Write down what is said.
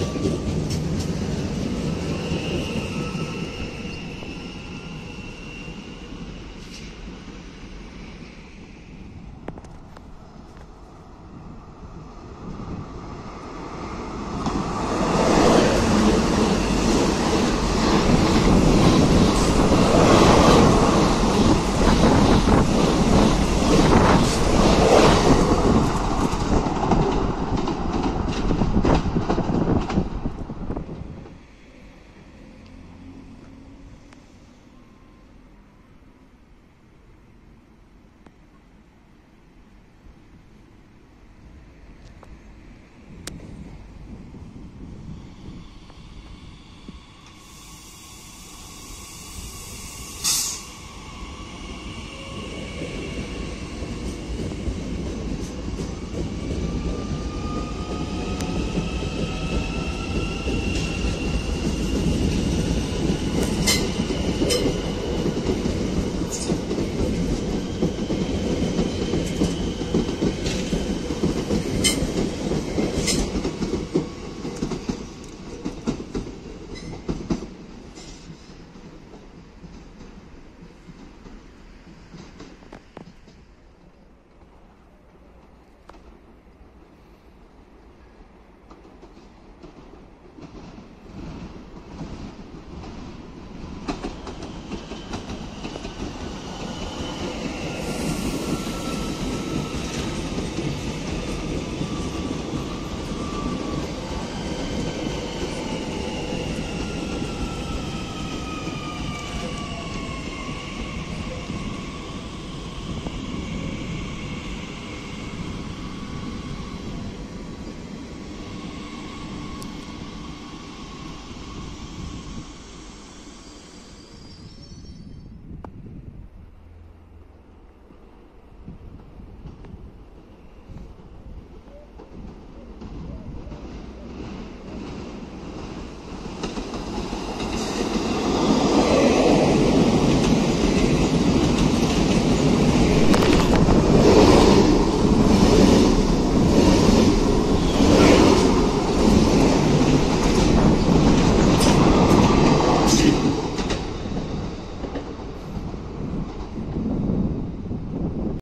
何?